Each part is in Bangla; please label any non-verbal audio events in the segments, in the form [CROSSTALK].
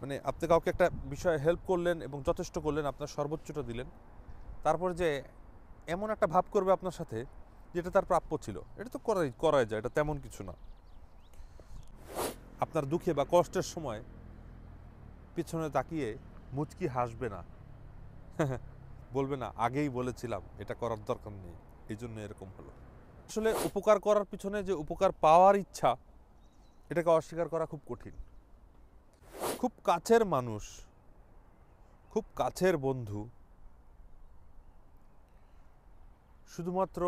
মানে আপনি কাউকে একটা বিষয়ে হেল্প করলেন এবং যথেষ্ট করলেন, আপনার সর্বোচ্চটা দিলেন। তারপরে যে এমন একটা ভাব করবে আপনার সাথে, যেটা তার প্রাপ্য ছিল। এটা তো করাই করাই যায়, এটা তেমন কিছু না। আপনার দুঃখে বা কষ্টের সময় পিছনে তাকিয়ে মুচকি হাসবে না। [LAUGHS] বলবে না, আগেই বলেছিলাম, এটা করার দরকার নেই। এই জন্য এরকম হলো। আসলে উপকার করার পিছনে যে উপকার পাওয়ার ইচ্ছা, এটাকে অস্বীকার করা খুব কঠিন। খুব কাছের মানুষ, খুব কাছের বন্ধু। শুধুমাত্র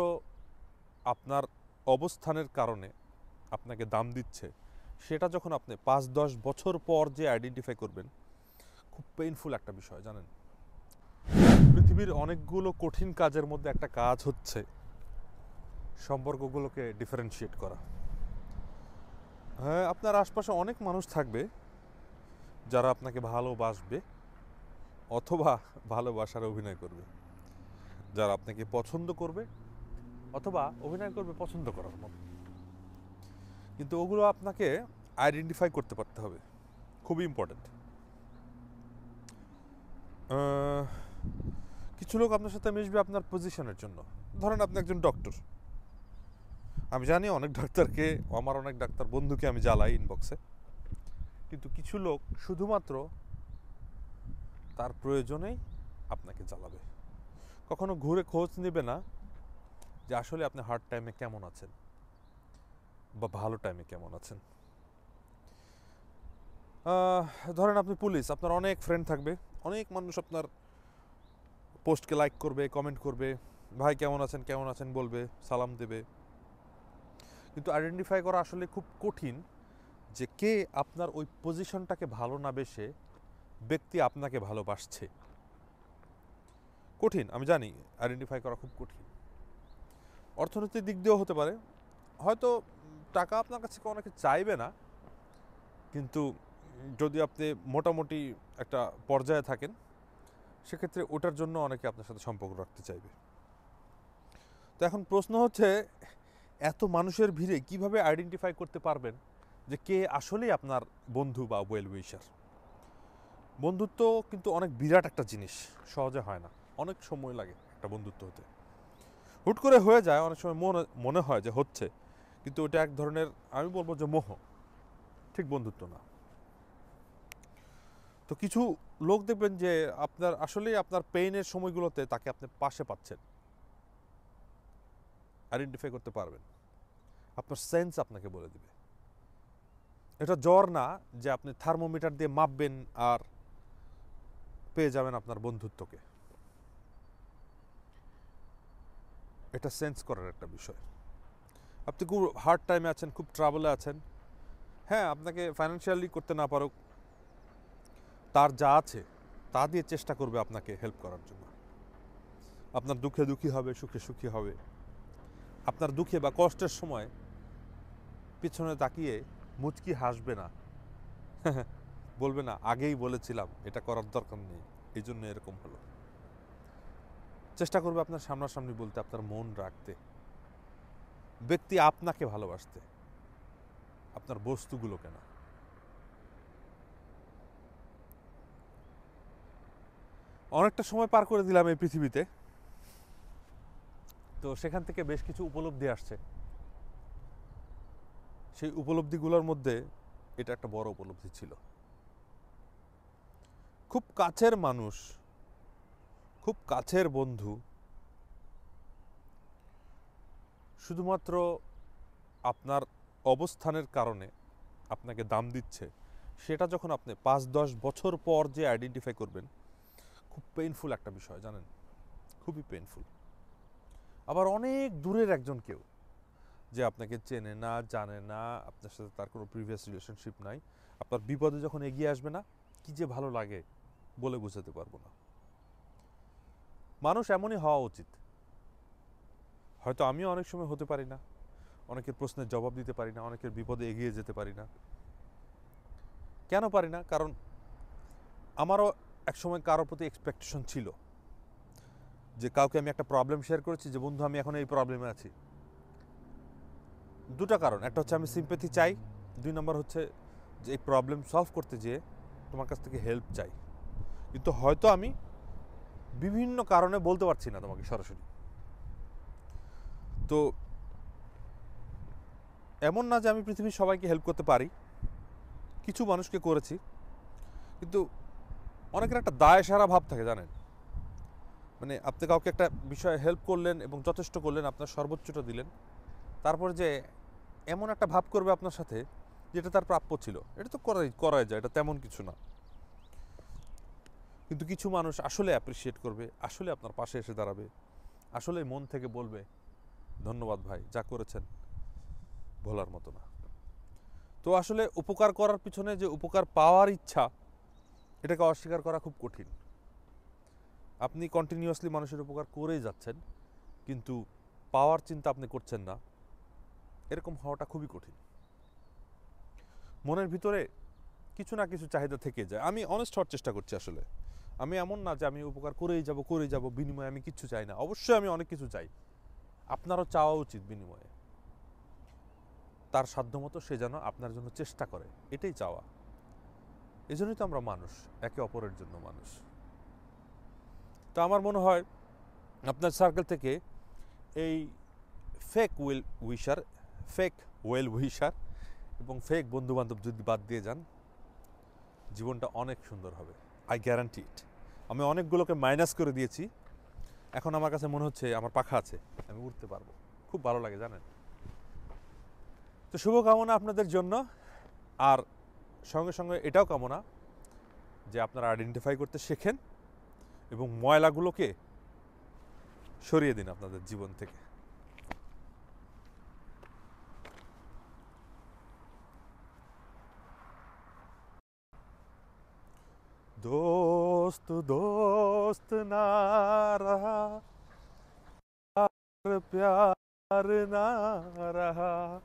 আপনার অবস্থানের কারণে আপনাকে দাম দিচ্ছে, সেটা যখন আপনি পাঁচ দশ বছর পর যে আইডেন্টিফাই করবেন, খুব পেইনফুল একটা বিষয়, জানেন? পৃথিবীর অনেকগুলো কঠিন কাজের মধ্যে একটা কাজ হচ্ছে সম্পর্কগুলোকে ডিফারেন্সিয়েট করা। হ্যাঁ আপনার আশপাশে অনেক মানুষ থাকবে যারা আপনাকে ভালোবাসবে অথবা ভালোবাসার অভিনয় করবে। যারা আপনাকে পছন্দ করবে অথবা অভিনয় করবে পছন্দ করার মতো। কিন্তু ওগুলো আপনাকে আইডেন্টিফাই করতে পারতে হবে। খুবই ইম্পর্ট্যান্ট কিছু লোক আপনার সাথে মিশবে আপনার পজিশনের জন্য। ধরেন আপনি একজন ডক্টর আমি জানি অনেক ডাক্তারকে আমার অনেক ডাক্তার বন্ধুকে আমি জ্বালাই ইনবক্সে কিন্তু কিছু লোক শুধুমাত্র তার প্রয়োজনেই আপনাকে জ্বালাবে। কখনো ঘুরে খোঁজ নেবে না যে আসলে আপনি হার্ড টাইমে কেমন আছেন বা ভালো টাইমে কেমন আছেন। ধরেন আপনি পুলিশ আপনার অনেক ফ্রেন্ড থাকবে, অনেক মানুষ আপনার পোস্টকে লাইক করবে কমেন্ট করবে, ভাই, কেমন আছেন? কেমন আছেন? বলবে, সালাম দেবে। কিন্তু আইডেন্টিফাই করা আসলে খুব কঠিন। যে কে আপনার ওই পজিশনটাকে ভালো না বেসে ব্যক্তি আপনাকে ভালোবাসছে। কঠিন, আমি জানি আইডেন্টিফাই করা খুব কঠিন। অর্থনৈতিক দিক দিয়েও হতে পারে। হয়তো টাকা আপনার কাছে অনেকে চাইবে না, কিন্তু যদি আপনি মোটামুটি একটা পর্যায়ে থাকেন, সেক্ষেত্রে ওটার জন্য অনেকে আপনার সাথে সম্পর্ক রাখতে চাইবে। তো এখন প্রশ্ন হচ্ছে, এত মানুষের ভিড়ে কীভাবে আইডেন্টিফাই করতে পারবেন? যে কে আসলেই আপনার বন্ধু বা ওয়েল উইশার বন্ধুত্ব কিন্তু অনেক বিরাট একটা জিনিস, সহজে হয় না। অনেক সময় লাগে একটা বন্ধুত্ব হতে। হুট করে হয়ে যায়, অনেক সময় মনে মনে হয় যে হচ্ছে, কিন্তু ওটা এক ধরনের, আমি বলব যে মোহ। ঠিক বন্ধুত্ব না। তো কিছু লোক দেখবেন যে আপনার, আসলেই আপনার পেইনের সময়গুলোতে তাকে আপনি পাশে পাচ্ছেন। আইডেন্টিফাই করতে পারবেন। আপনার সেন্স আপনাকে বলে দিবে। এটা জ্বর না যে আপনি থার্মোমিটার দিয়ে মাপবেন আর পেয়ে যাবেন আপনার বন্ধুত্বকে। এটা সেন্স করার একটা বিষয়। আপনি খুব হার্ড টাইমে আছেন, খুব ট্রাভেলে আছেন। হ্যাঁ আপনাকে ফাইন্যান্সিয়ালি করতে না পারুক, তার যা আছে, তা দিয়ে চেষ্টা করবে আপনাকে হেল্প করার জন্য। আপনার দুঃখে দুঃখী হবে, সুখে সুখী হবে। আপনার দুঃখে বা কষ্টের সময় পিছনে তাকিয়ে মুচকি হাসবে না। [LAUGHS] বলবে না, আগেই বলেছিলাম, এটা করার দরকার নেই। এই জন্য এরকম হলো। চেষ্টা করবে আপনার সামনাসামনি বলতে, আপনার মন রাখতে। ব্যক্তি আপনাকে ভালোবাসতে। আপনার বস্তুগুলো কেনা? অনেকটা সময় পার করে দিলাম এই পৃথিবীতে। তো সেখান থেকে বেশ কিছু উপলব্ধি আসছে। সেই উপলব্ধিগুলোর মধ্যে এটা একটা বড় উপলব্ধি ছিল। খুব কাছের মানুষ, খুব কাছের বন্ধু, শুধুমাত্র আপনার অবস্থানের কারণে আপনাকে দাম দিচ্ছে, সেটা যখন আপনি পাঁচ দশ বছর পর যে আইডেন্টিফাই করবেন, খুব পেইনফুল একটা বিষয়, জানেন? খুবই পেইনফুল আবার অনেক দূরের একজন কেউ যে আপনাকে চেনে না, জানে না, আপনার সাথে তার কোনো প্রিভিয়াস রিলেশনশিপ নাই, আপনার বিপদে যখন এগিয়ে আসবে না, কি যে ভালো লাগে বলে বোঝাতে পারব না। মানুষ এমনই হওয়া উচিত। হয়তো আমিও অনেক সময় হতে পারি না, অনেকের প্রশ্নের জবাব দিতে পারি না, অনেকের বিপদে এগিয়ে যেতে পারি না। কেন পারি না? কারণ আমারও একসময় কারোর প্রতি এক্সপেকটেশন ছিল যে কাউকে আমি একটা প্রবলেম শেয়ার করেছি, যে বন্ধু, আমি এখন এই প্রবলেমে আছি। দুটো কারণ। একটা হচ্ছে আমি সিম্পেথি চাই, দুই নম্বর হচ্ছে যে এই প্রবলেম সলভ করতে যেয়ে তোমার কাছ থেকে হেল্প চাই। কিন্তু হয়তো আমি বিভিন্ন কারণে বলতে পারছি না তোমাকে সরাসরি। তো এমন না যে আমি পৃথিবীর সবাইকে হেল্প করতে পারি, কিছু মানুষকে করেছি, কিন্তু অনেকের একটা দায় সারা ভাব থাকে, জানেন? মানে আপনি কাউকে একটা বিষয়ে হেল্প করলেন এবং যথেষ্ট করলেন, আপনার সর্বোচ্চটা দিলেন, তারপর যে এমন একটা ভাব করবে আপনার সাথে যেটা তার প্রাপ্য ছিল। এটা তো করাই করাই যায়, এটা তেমন কিছু না। কিন্তু কিছু মানুষ আসলে অ্যাপ্রিসিয়েট করবে, আসলে আপনার পাশে এসে দাঁড়াবে, আসলে মন থেকে বলবে, ধন্যবাদ ভাই, যা করেছেন, ভোলার মতো না। তো আসলে উপকার করার পিছনে যে উপকার পাওয়ার ইচ্ছা, এটাকে অস্বীকার করা খুব কঠিন। আপনি কন্টিনিউয়াসলি মানুষের উপকার করেই যাচ্ছেন, কিন্তু পাওয়ার চিন্তা আপনি করছেন না। এরকম হওয়াটা খুবই কঠিন। মনের ভিতরে কিছু না কিছু চাহিদা থেকে যায়। আমি অনেস্ট হওয়ার চেষ্টা করছি আসলে। আমি এমন না যে আমি উপকার করেই যাব করেই যাব, বিনিময়ে আমি কিছু চাই না। অবশ্যই আমি অনেক কিছু চাই। আপনারও চাওয়া উচিত বিনিময়ে। তার সাধ্যমতো সে যেন আপনার জন্য চেষ্টা করে। এটাই চাওয়া। এই জন্যই তো আমরা মানুষ, একে অপরের জন্য মানুষ। তো আমার মনে হয়, আপনার সার্কেল থেকে এই fake well wisher fake well wisher এবং ফেক বন্ধু বান্ধব যদি বাদ দিয়ে যান, জীবনটা অনেক সুন্দর হবে। আই গ্যারান্টি ইট আমি অনেকগুলোকে মাইনাস করে দিয়েছি। এখন আমার কাছে মনে হচ্ছে আমার পাখা আছে, আমি উঠতে পারব। খুব ভালো লাগে, জানেন? তো শুভকামনা আপনাদের জন্য। আর সঙ্গে সঙ্গে এটাও কামনা যে আপনারা আইডেন্টিফাই করতে শেখেন এবং ময়লাগুলোকে সরিয়ে দিন আপনাদের জীবন থেকে। दोस्त दोस्त ना रहा। प्यार प्यार ना रहा।